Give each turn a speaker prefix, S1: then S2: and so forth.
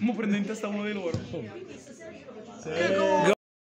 S1: Vamos a prender em uno del oro.